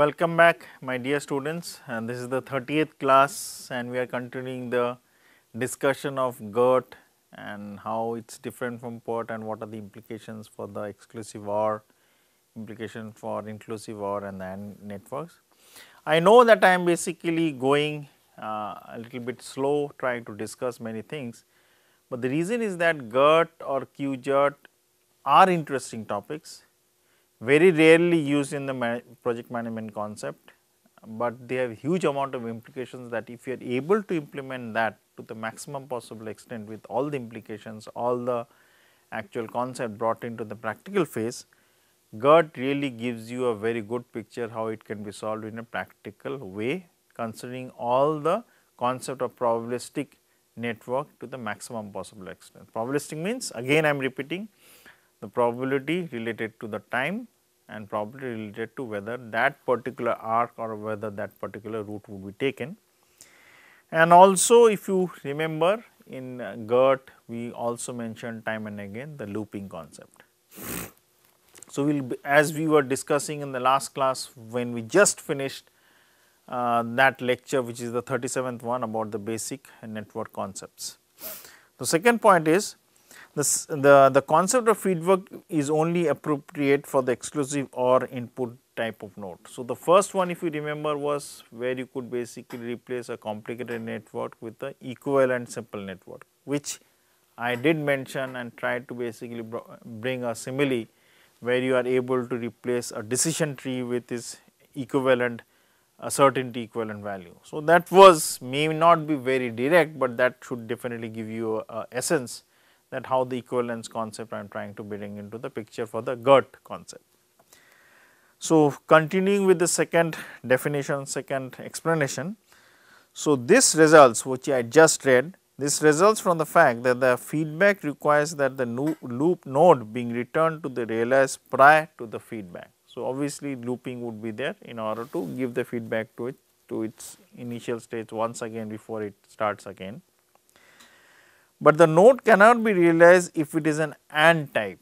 Welcome back my dear students and this is the 30th class and we are continuing the discussion of GERT and how it is different from PERT and what are the implications for the exclusive OR, implication for inclusive OR and the AND networks. I know that I am basically going uh, a little bit slow trying to discuss many things, but the reason is that GERT or QGERT are interesting topics very rarely used in the ma project management concept, but they have huge amount of implications that if you are able to implement that to the maximum possible extent with all the implications, all the actual concept brought into the practical phase, GERT really gives you a very good picture how it can be solved in a practical way considering all the concept of probabilistic network to the maximum possible extent. Probabilistic means again I am repeating the probability related to the time and probably related to whether that particular arc or whether that particular route would be taken. And also if you remember in uh, GERT we also mentioned time and again the looping concept. So, we will as we were discussing in the last class when we just finished uh, that lecture which is the 37th one about the basic network concepts. The second point is this, the, the concept of feedback is only appropriate for the exclusive OR input type of node. So, the first one if you remember was where you could basically replace a complicated network with a equivalent simple network which I did mention and tried to basically bring a simile where you are able to replace a decision tree with its equivalent a certainty equivalent value. So, that was may not be very direct, but that should definitely give you a, a essence that how the equivalence concept I am trying to bring into the picture for the GERT concept. So, continuing with the second definition, second explanation. So, this results which I just read, this results from the fact that the feedback requires that the loop node being returned to the realized prior to the feedback. So, obviously looping would be there in order to give the feedback to it to its initial state once again before it starts again. But the node cannot be realized if it is an AND type.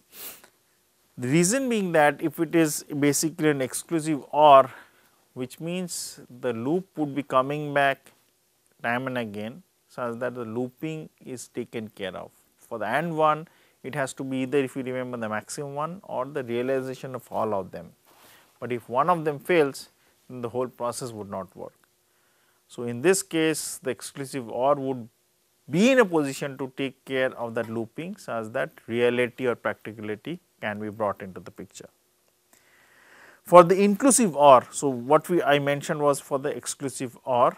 The reason being that if it is basically an exclusive OR which means the loop would be coming back time and again such that the looping is taken care of. For the AND one it has to be either if you remember the maximum one or the realization of all of them. But if one of them fails then the whole process would not work. So, in this case the exclusive OR would be in a position to take care of that looping such that reality or practicality can be brought into the picture. For the inclusive OR, so what we I mentioned was for the exclusive OR,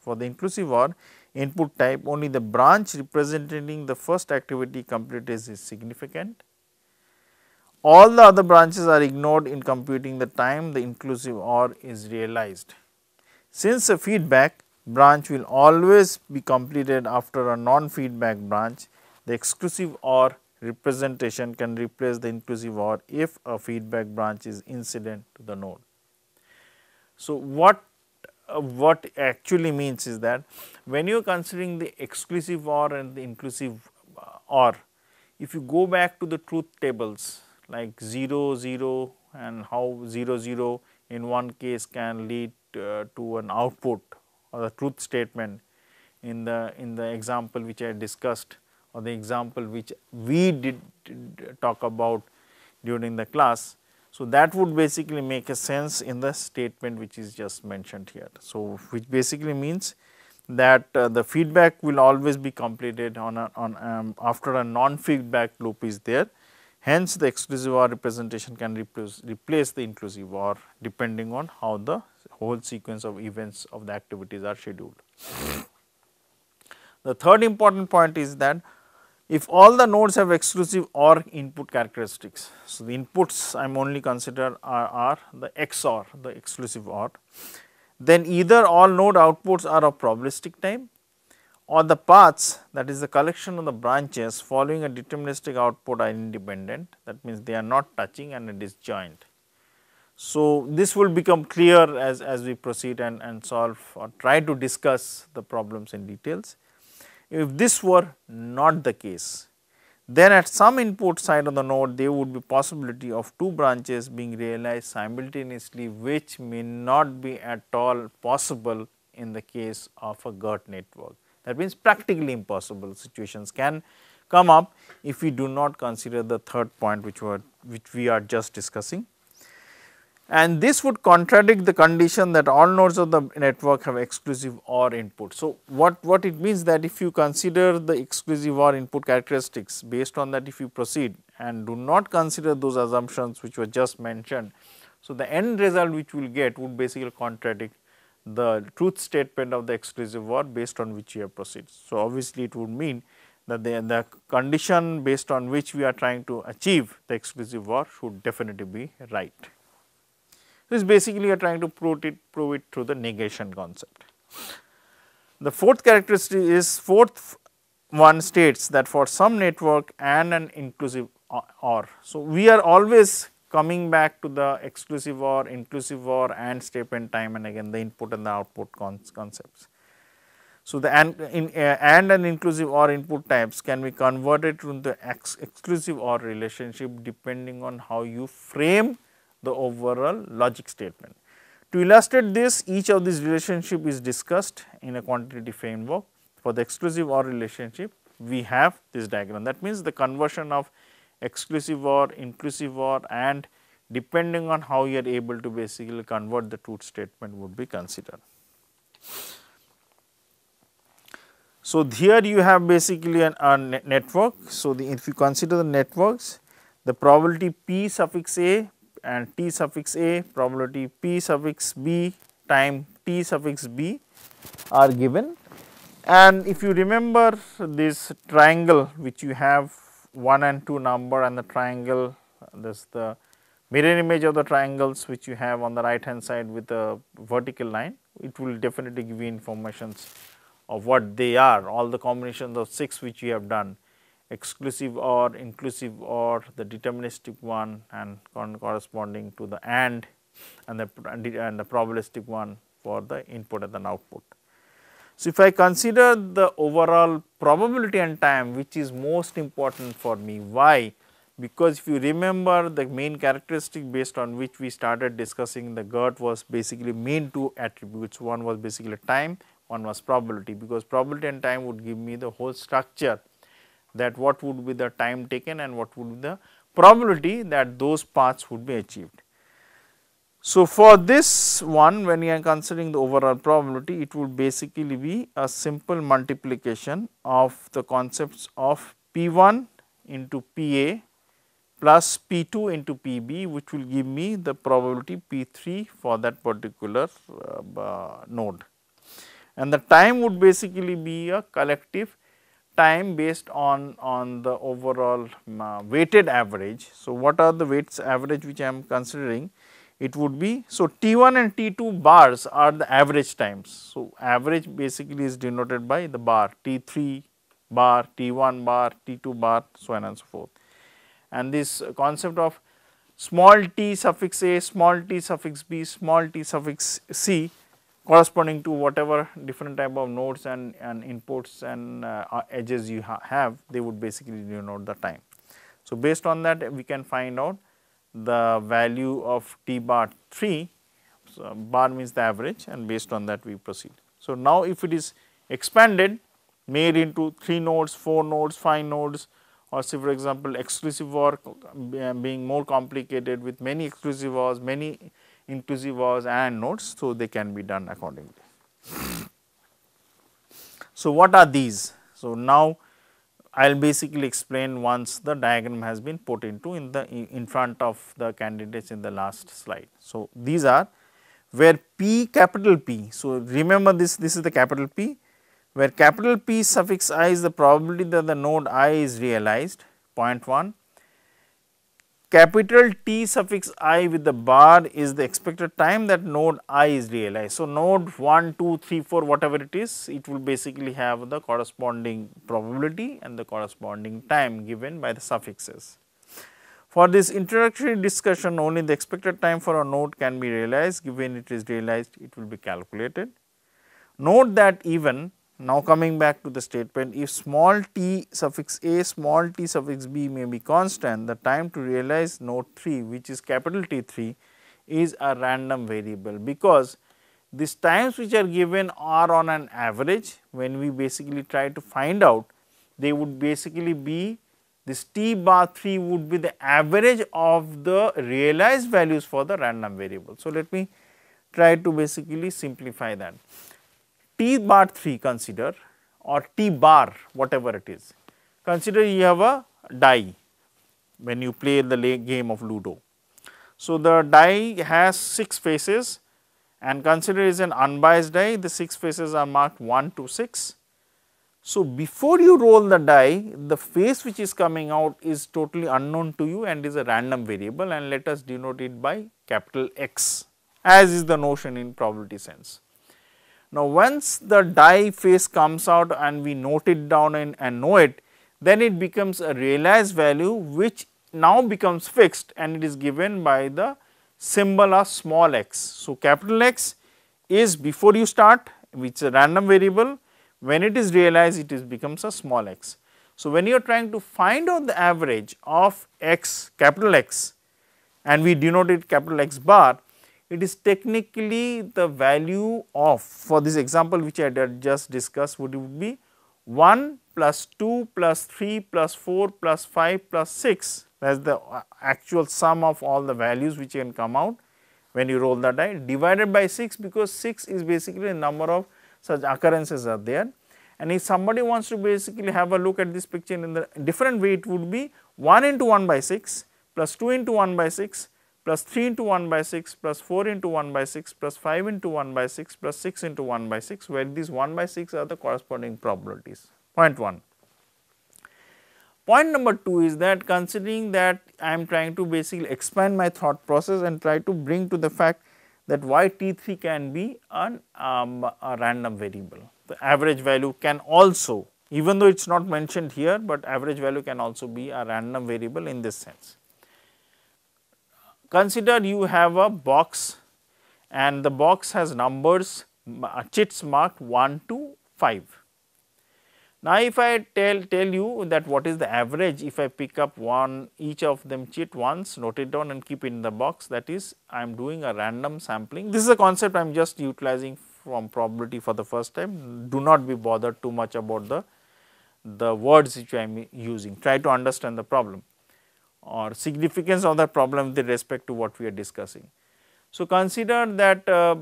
for the inclusive OR input type only the branch representing the first activity completed is significant. All the other branches are ignored in computing the time the inclusive OR is realized. Since the feedback branch will always be completed after a non-feedback branch, the exclusive OR representation can replace the inclusive OR if a feedback branch is incident to the node. So, what uh, what actually means is that when you are considering the exclusive OR and the inclusive uh, OR, if you go back to the truth tables like 0, 0 and how 0, 0 in one case can lead uh, to an output or the truth statement in the in the example which I discussed or the example which we did, did talk about during the class. So, that would basically make a sense in the statement which is just mentioned here. So, which basically means that uh, the feedback will always be completed on, a, on um, after a non-feedback loop is there. Hence, the exclusive OR representation can replace, replace the inclusive OR depending on how the whole sequence of events of the activities are scheduled. The third important point is that if all the nodes have exclusive OR input characteristics. So, the inputs I am only consider are, are the XOR the exclusive OR then either all node outputs are of probabilistic type or the paths that is the collection of the branches following a deterministic output are independent that means they are not touching and it is joint. So, this will become clear as, as we proceed and, and solve or try to discuss the problems in details. If this were not the case, then at some input side of the node there would be possibility of two branches being realized simultaneously which may not be at all possible in the case of a GERT network. That means practically impossible situations can come up if we do not consider the third point which were which we are just discussing and this would contradict the condition that all nodes of the network have exclusive OR input. So, what, what it means that if you consider the exclusive OR input characteristics based on that if you proceed and do not consider those assumptions which were just mentioned. So, the end result which we will get would basically contradict the truth statement of the exclusive OR based on which you have proceeded. So, obviously it would mean that the, the condition based on which we are trying to achieve the exclusive OR should definitely be right. This basically are trying to prove it, prove it through the negation concept. The fourth characteristic is fourth one states that for some network and an inclusive uh, OR. So, we are always coming back to the exclusive OR, inclusive OR and statement time and again the input and the output concepts. So, the and, in, uh, and and inclusive OR input types can be converted to the ex exclusive OR relationship depending on how you frame the overall logic statement. To illustrate this, each of these relationship is discussed in a quantitative framework. For the exclusive OR relationship, we have this diagram. That means, the conversion of exclusive OR, inclusive OR and depending on how you are able to basically convert the truth statement would be considered. So, here you have basically an, a network. So, the, if you consider the networks, the probability p suffix a and t suffix a probability p suffix b time t suffix b are given. And if you remember this triangle which you have 1 and 2 number and the triangle this the mirror image of the triangles which you have on the right hand side with the vertical line, it will definitely give you informations of what they are all the combinations of 6 which you have done exclusive or inclusive or the deterministic one and corresponding to the AND and the, and the probabilistic one for the input and the output. So, if I consider the overall probability and time which is most important for me, why? Because if you remember the main characteristic based on which we started discussing the GERT was basically main two attributes, one was basically time, one was probability because probability and time would give me the whole structure that what would be the time taken and what would be the probability that those paths would be achieved. So, for this one when we are considering the overall probability it would basically be a simple multiplication of the concepts of P1 into PA plus P2 into PB which will give me the probability P3 for that particular uh, node. And the time would basically be a collective time based on, on the overall uh, weighted average. So, what are the weights average which I am considering? It would be, so T1 and T2 bars are the average times. So, average basically is denoted by the bar T3 bar, T1 bar, T2 bar, so on and so forth. And this concept of small t suffix a, small t suffix b, small t suffix c corresponding to whatever different type of nodes and, and inputs and uh, edges you ha have, they would basically denote the time. So, based on that we can find out the value of t bar 3, so bar means the average and based on that we proceed. So, now if it is expanded made into 3 nodes, 4 nodes, 5 nodes or say for example, exclusive OR being more complicated with many exclusive ORs, many inclusive ORs and nodes. So, they can be done accordingly. So, what are these? So, now I will basically explain once the diagram has been put into in the in front of the candidates in the last slide. So, these are where P capital P. So, remember this this is the capital P where capital P suffix i is the probability that the node i is realized point 1 capital T suffix i with the bar is the expected time that node i is realized. So, node 1, 2, 3, 4 whatever it is it will basically have the corresponding probability and the corresponding time given by the suffixes. For this introductory discussion only the expected time for a node can be realized given it is realized it will be calculated. Note that even now coming back to the statement, if small t suffix a, small t suffix b may be constant, the time to realize node 3 which is capital T 3 is a random variable because these times which are given are on an average when we basically try to find out they would basically be this t bar 3 would be the average of the realized values for the random variable. So, let me try to basically simplify that. T bar 3 consider or T bar whatever it is. Consider you have a die when you play the game of Ludo. So, the die has 6 faces and consider is an unbiased die the 6 faces are marked 1 to 6. So, before you roll the die the face which is coming out is totally unknown to you and is a random variable and let us denote it by capital X as is the notion in probability sense. Now, once the die face comes out and we note it down and, and know it, then it becomes a realized value which now becomes fixed and it is given by the symbol of small x. So, capital X is before you start which is a random variable when it is realized it is becomes a small x. So, when you are trying to find out the average of x capital X and we denote it capital X bar it is technically the value of for this example which I had just discussed would be 1 plus 2 plus 3 plus 4 plus 5 plus 6 that is the uh, actual sum of all the values which can come out when you roll the die divided by 6 because 6 is basically a number of such occurrences are there. And if somebody wants to basically have a look at this picture in the different way it would be 1 into 1 by 6 plus 2 into 1 by 6 plus 3 into 1 by 6 plus 4 into 1 by 6 plus 5 into 1 by 6 plus 6 into 1 by 6 where these 1 by 6 are the corresponding probabilities point 1. Point number 2 is that considering that I am trying to basically expand my thought process and try to bring to the fact that why T3 can be an, um, a random variable. The average value can also even though it is not mentioned here, but average value can also be a random variable in this sense. Consider you have a box and the box has numbers uh, chits marked 1 to 5. Now, if I tell tell you that what is the average if I pick up one each of them chit once note it down and keep it in the box that is I am doing a random sampling. This is a concept I am just utilizing from probability for the first time do not be bothered too much about the the words which I am using try to understand the problem or significance of the problem with respect to what we are discussing. So, consider that uh,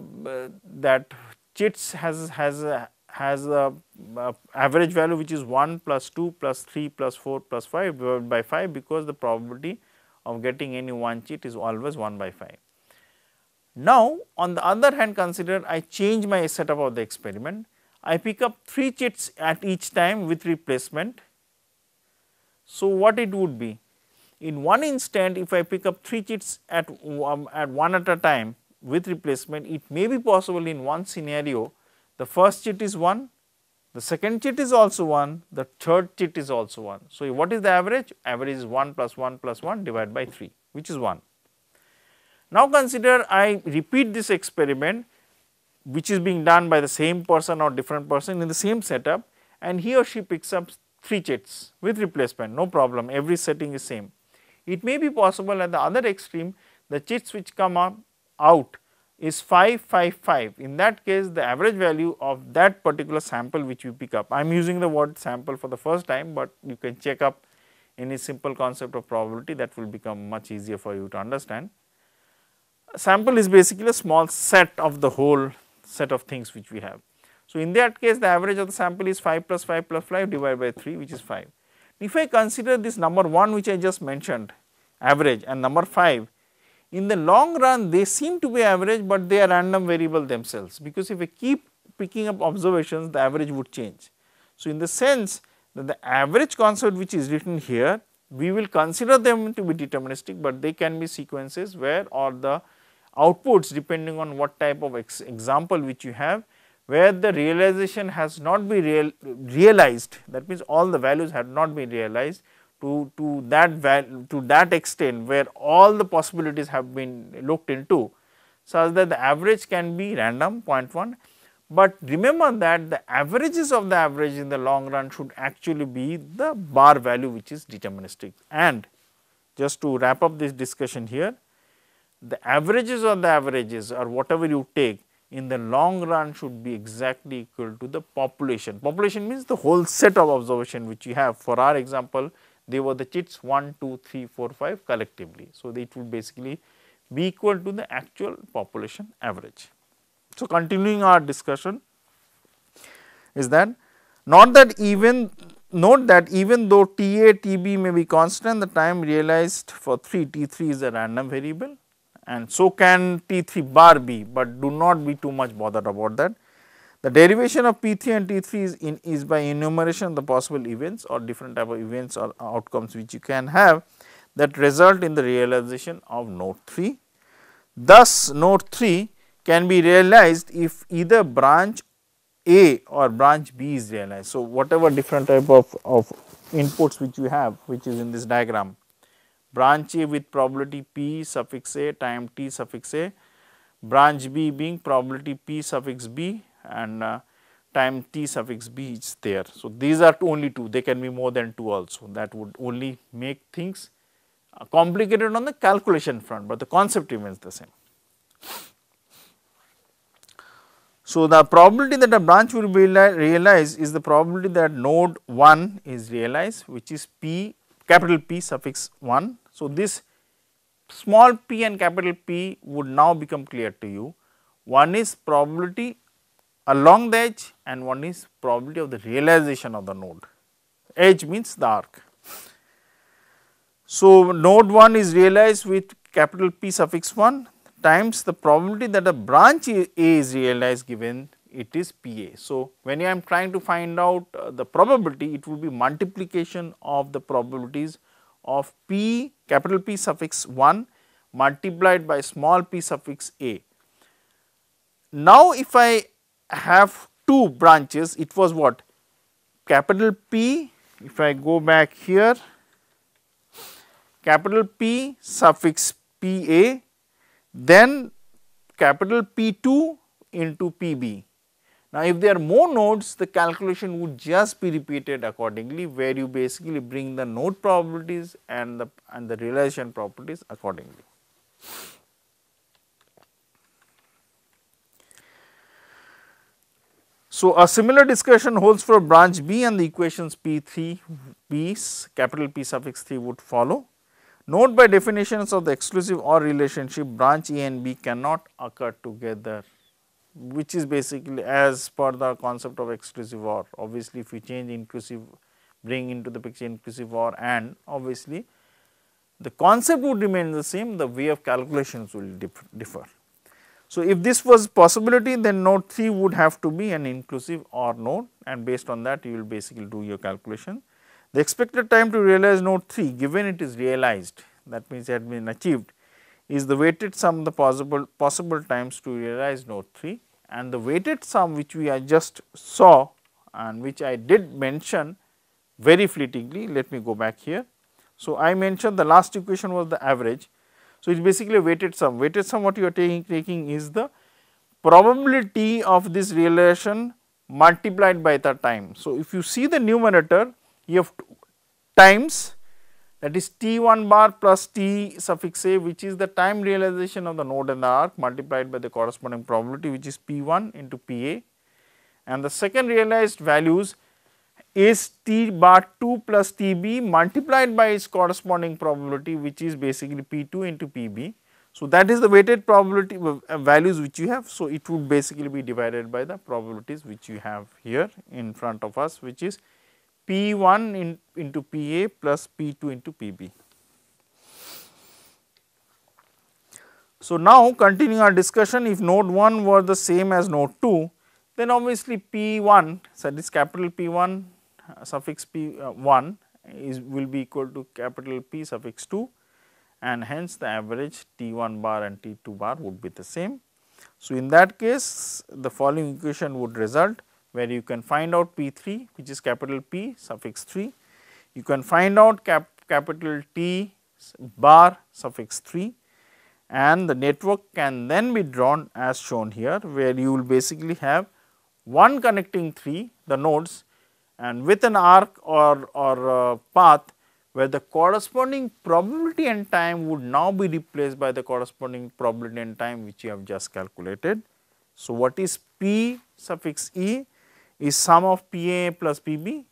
that chits has has a, has a, average value which is 1 plus 2 plus 3 plus 4 plus 5 divided by 5 because the probability of getting any one chit is always 1 by 5. Now, on the other hand consider I change my setup of the experiment, I pick up 3 chits at each time with replacement. So, what it would be? In one instant if I pick up 3 chits at, um, at one at a time with replacement it may be possible in one scenario the first chit is 1, the second chit is also 1, the third chit is also 1. So, what is the average? Average is 1 plus 1 plus 1 divided by 3 which is 1. Now, consider I repeat this experiment which is being done by the same person or different person in the same setup and he or she picks up 3 chits with replacement no problem every setting is same. It may be possible at the other extreme the chits which come up out is 555. In that case the average value of that particular sample which you pick up. I am using the word sample for the first time, but you can check up any simple concept of probability that will become much easier for you to understand. A sample is basically a small set of the whole set of things which we have. So, in that case the average of the sample is 5 plus 5 plus 5 divided by 3 which is 5. If I consider this number 1 which I just mentioned average and number 5 in the long run they seem to be average, but they are random variable themselves because if I keep picking up observations the average would change. So, in the sense that the average concept which is written here we will consider them to be deterministic, but they can be sequences where or the outputs depending on what type of ex example which you have where the realization has not been real, realized that means all the values had not been realized to, to that value to that extent where all the possibilities have been looked into such that the average can be random 0.1 but remember that the averages of the average in the long run should actually be the bar value which is deterministic. And just to wrap up this discussion here, the averages of the averages or whatever you take in the long run should be exactly equal to the population. Population means the whole set of observation which you have. For our example, they were the chits 1, 2, 3, 4, 5 collectively. So, it would basically be equal to the actual population average. So, continuing our discussion is that not that even note that even though T A T B may be constant the time realized for 3 T 3 is a random variable and so can T 3 bar be, but do not be too much bothered about that. The derivation of P 3 and T 3 is, in, is by enumeration of the possible events or different type of events or outcomes which you can have that result in the realization of node 3. Thus, node 3 can be realized if either branch A or branch B is realized. So, whatever different type of, of inputs which you have which is in this diagram branch A with probability P suffix A time T suffix A, branch B being probability P suffix B and uh, time T suffix B is there. So, these are only two they can be more than two also that would only make things uh, complicated on the calculation front, but the concept remains the same. So, the probability that a branch will be realized is the probability that node 1 is realized which is P capital P suffix 1. So, this small p and capital P would now become clear to you. One is probability along the edge and one is probability of the realization of the node. Edge means the arc. So, node 1 is realized with capital P suffix 1 times the probability that a branch A is realized given it is PA. So, when I am trying to find out uh, the probability it will be multiplication of the probabilities of P capital P suffix 1 multiplied by small p suffix A. Now, if I have two branches it was what capital P if I go back here capital P suffix P A then capital P 2 into P B. Now, if there are more nodes the calculation would just be repeated accordingly where you basically bring the node probabilities and the and the realization properties accordingly. So, a similar discussion holds for branch B and the equations P 3 P's capital P suffix 3 would follow. Note by definitions of the exclusive OR relationship branch A and B cannot occur together which is basically as per the concept of exclusive OR. Obviously, if you change inclusive bring into the picture inclusive OR and obviously the concept would remain the same the way of calculations will differ. So, if this was possibility then node 3 would have to be an inclusive OR node and based on that you will basically do your calculation. The expected time to realize node 3 given it is realized that means it had been achieved is the weighted sum of the possible possible times to realize node 3 and the weighted sum which we just saw and which I did mention very fleetingly let me go back here. So, I mentioned the last equation was the average. So, it is basically a weighted sum weighted sum what you are taking, taking is the probability of this realization multiplied by the time. So, if you see the numerator you have times that is T 1 bar plus T suffix a which is the time realization of the node and the arc multiplied by the corresponding probability which is P 1 into P a and the second realized values is T bar 2 plus T b multiplied by its corresponding probability which is basically P 2 into P b. So, that is the weighted probability uh, values which you have. So, it would basically be divided by the probabilities which you have here in front of us which is P 1 in, into P A plus P 2 into P B. So, now continuing our discussion if node 1 were the same as node 2 then obviously P1, so this capital P1 uh, suffix P1 is will be equal to capital P suffix 2 and hence the average T1 bar and T2 bar would be the same. So, in that case the following equation would result where you can find out P3 which is capital P suffix 3, you can find out cap capital T bar suffix 3 and the network can then be drawn as shown here where you will basically have one connecting 3 the nodes and with an arc or, or path where the corresponding probability and time would now be replaced by the corresponding probability and time which you have just calculated. So, what is P suffix E is sum of PA plus PB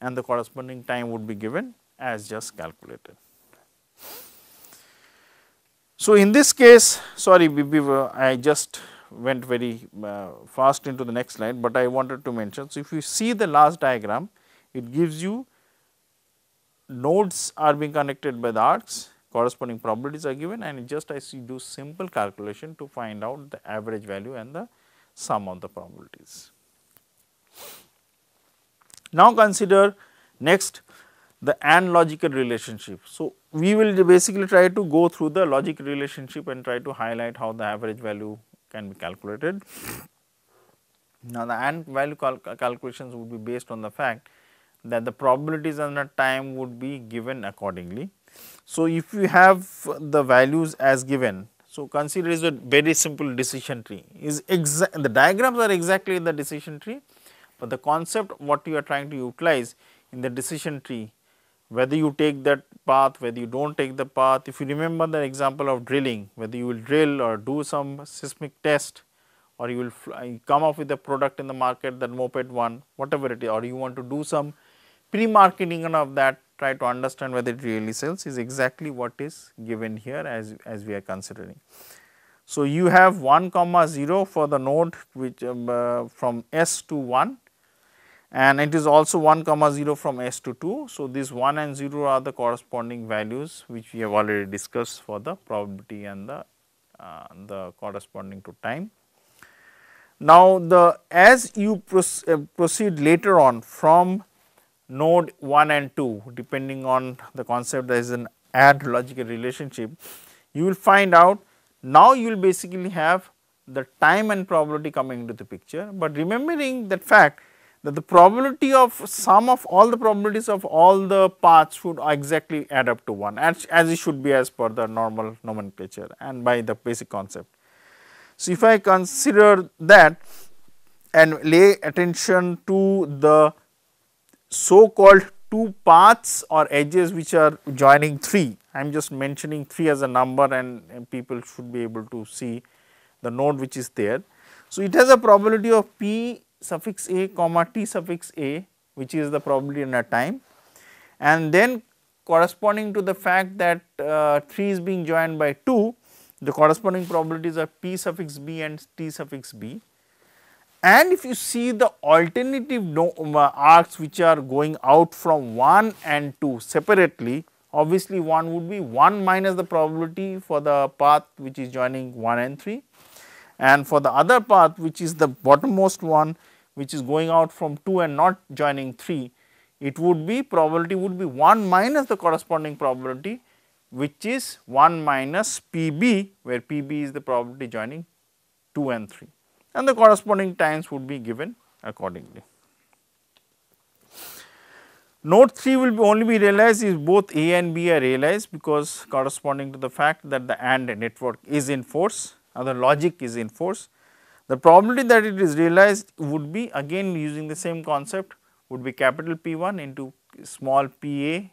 and the corresponding time would be given as just calculated. So, in this case sorry I just went very uh, fast into the next slide, but I wanted to mention. So, if you see the last diagram, it gives you nodes are being connected by the arcs, corresponding probabilities are given and just I see do simple calculation to find out the average value and the sum of the probabilities. Now, consider next the AND logical relationship. So, we will basically try to go through the logic relationship and try to highlight how the average value can be calculated. Now, the AND value cal calculations would be based on the fact that the probabilities and the time would be given accordingly. So, if you have the values as given, so consider is a very simple decision tree is exact the diagrams are exactly the decision tree, but the concept what you are trying to utilize in the decision tree whether you take that path, whether you do not take the path. If you remember the example of drilling, whether you will drill or do some seismic test or you will come up with a product in the market that moped one, whatever it is or you want to do some pre-marketing of that, try to understand whether it really sells is exactly what is given here as, as we are considering. So, you have 1 comma 0 for the node which um, uh, from S to 1 and it is also 1 comma 0 from S to 2. So, these 1 and 0 are the corresponding values which we have already discussed for the probability and the, uh, the corresponding to time. Now, the as you uh, proceed later on from node 1 and 2 depending on the concept there is an AND logical relationship, you will find out now you will basically have the time and probability coming into the picture, but remembering that fact that the probability of sum of all the probabilities of all the paths should exactly add up to 1 as, as it should be as per the normal nomenclature and by the basic concept. So, if I consider that and lay attention to the so called two paths or edges which are joining 3, I am just mentioning 3 as a number and, and people should be able to see the node which is there. So, it has a probability of p suffix a comma t suffix a which is the probability in a time. And then corresponding to the fact that uh, 3 is being joined by 2 the corresponding probabilities are p suffix b and t suffix b. And if you see the alternative no, uh, arcs which are going out from 1 and 2 separately obviously one would be 1 minus the probability for the path which is joining 1 and 3 and for the other path which is the bottommost one which is going out from 2 and not joining 3, it would be probability would be 1 minus the corresponding probability which is 1 minus Pb where Pb is the probability joining 2 and 3 and the corresponding times would be given accordingly. Node 3 will be only be realized if both A and B are realized because corresponding to the fact that the AND network is in force or the logic is in force the probability that it is realized would be again using the same concept would be capital P1 into small p a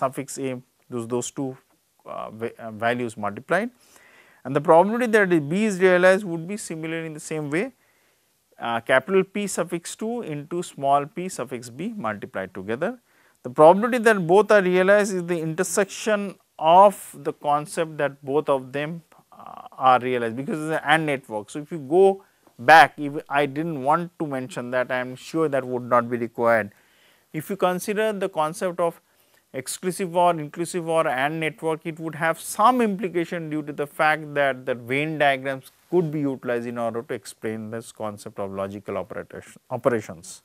suffix a those, those two uh, uh, values multiplied and the probability that B is realized would be similar in the same way uh, capital P suffix 2 into small p suffix b multiplied together. The probability that both are realized is the intersection of the concept that both of them Uh, are realized because it is an AND network. So, if you go back if I did not want to mention that I am sure that would not be required. If you consider the concept of exclusive OR, inclusive OR and network, it would have some implication due to the fact that the Venn diagrams could be utilized in order to explain this concept of logical operations.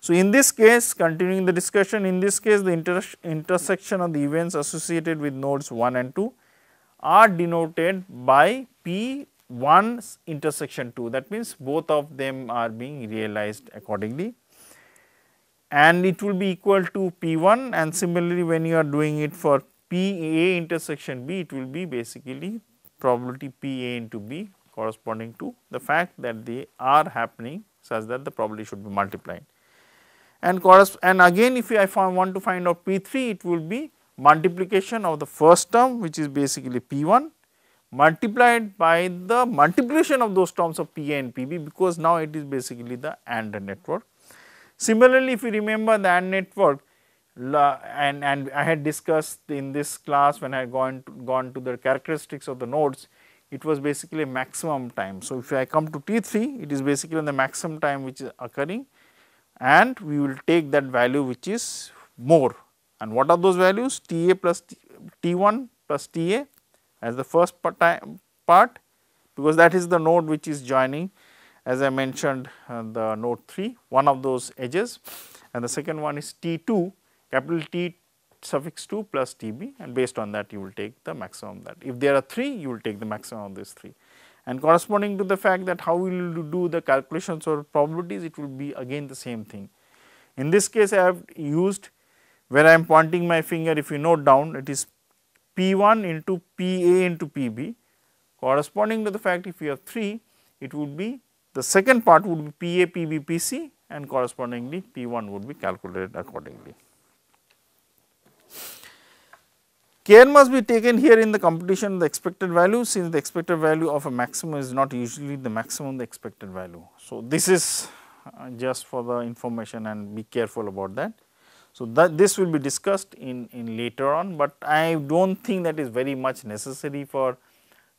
So, in this case continuing the discussion in this case the inter intersection of the events associated with nodes 1 and 2 are denoted by P 1 intersection 2 that means both of them are being realized accordingly. And it will be equal to P1 and similarly when you are doing it for PA intersection B it will be basically probability PA into B corresponding to the fact that they are happening such that the probability should be multiplied. And, and again if I want to find out P3 it will be multiplication of the first term which is basically P1 multiplied by the multiplication of those terms of PA and PB because now it is basically the AND network Similarly, if you remember the AND network and, and I had discussed in this class when I had gone to, gone to the characteristics of the nodes, it was basically maximum time. So, if I come to T3, it is basically the maximum time which is occurring and we will take that value which is more. And what are those values? Ta plus T1 plus Ta as the first part because that is the node which is joining as I mentioned uh, the node 3 one of those edges and the second one is T2 capital T suffix 2 plus TB and based on that you will take the maximum that. If there are 3 you will take the maximum of these 3 and corresponding to the fact that how we will do the calculations or probabilities it will be again the same thing. In this case I have used where I am pointing my finger if you note down it is P1 into PA into PB corresponding to the fact if you have 3 it would be the second part would be PA, PB, PC and correspondingly P1 would be calculated accordingly. Care must be taken here in the computation of the expected value since the expected value of a maximum is not usually the maximum the expected value. So, this is uh, just for the information and be careful about that. So, that this will be discussed in, in later on, but I do not think that is very much necessary for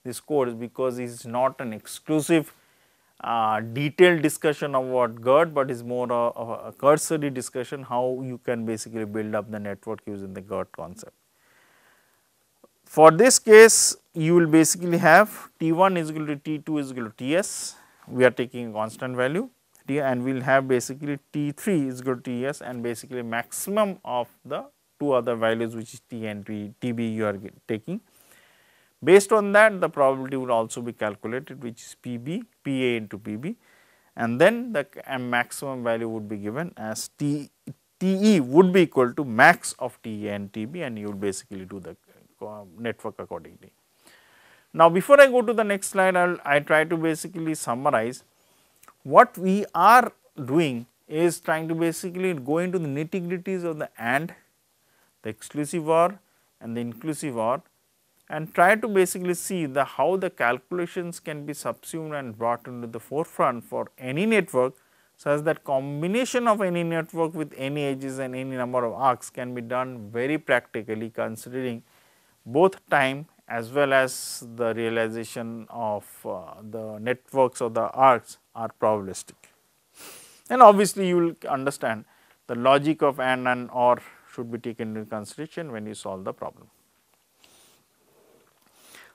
this course because it is not an exclusive uh, detailed discussion of what GERT, but is more of a cursory discussion how you can basically build up the network using the GERT concept. For this case, you will basically have T1 is equal to T2 is equal to Ts, we are taking a constant value T and we will have basically T3 is equal to Ts and basically maximum of the two other values which is T and T, TB you are taking. Based on that the probability would also be calculated which is PB, PA into PB and then the maximum value would be given as T, TE would be equal to max of TA and TB and you would basically do the uh, network accordingly. Now, before I go to the next slide, I will I try to basically summarize what we are doing is trying to basically go into the nitty gritties of the AND, the exclusive OR and the inclusive OR and try to basically see the how the calculations can be subsumed and brought into the forefront for any network such that combination of any network with any edges and any number of arcs can be done very practically considering both time as well as the realization of uh, the networks or the arcs are probabilistic. And obviously, you will understand the logic of AND and OR should be taken into consideration when you solve the problem.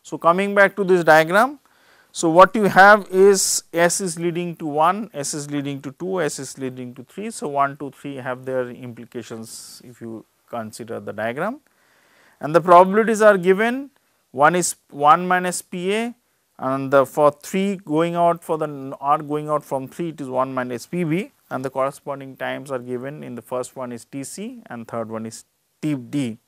So, coming back to this diagram, so what you have is S is leading to 1, S is leading to 2, S is leading to 3. So, 1, 2, 3 have their implications if you consider the diagram and the probabilities are given 1 is 1 minus PA and the for 3 going out for the arc going out from 3 it is 1 minus PB and the corresponding times are given in the first one is TC and third one is TD.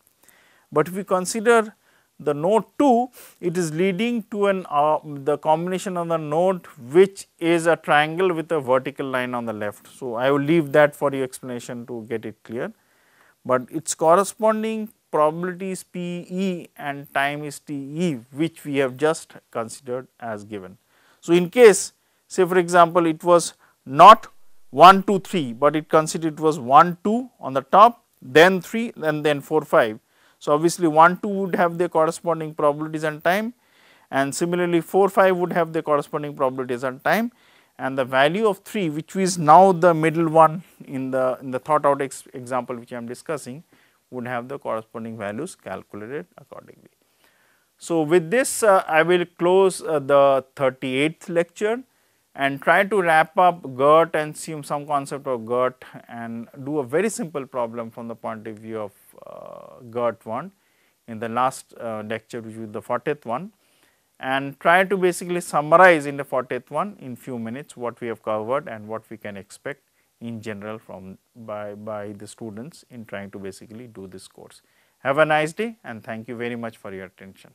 But if we consider the node 2 it is leading to an uh, the combination of the node which is a triangle with a vertical line on the left. So, I will leave that for your explanation to get it clear, but its corresponding probability is Pe and time is Te which we have just considered as given. So, in case say for example, it was not 1 2 3, but it considered it was 1 2 on the top then 3 and then 4 5 so, obviously 1 2 would have the corresponding probabilities and time and similarly 4 5 would have the corresponding probabilities and time and the value of 3 which is now the middle one in the in the thought out ex example which I am discussing would have the corresponding values calculated accordingly. So, with this uh, I will close uh, the 38th lecture and try to wrap up GERT and see some concept of GERT and do a very simple problem from the point of view of uh, GERT 1 in the last uh, lecture which is the 40th one and try to basically summarize in the 40th one in few minutes what we have covered and what we can expect in general from by, by the students in trying to basically do this course. Have a nice day and thank you very much for your attention.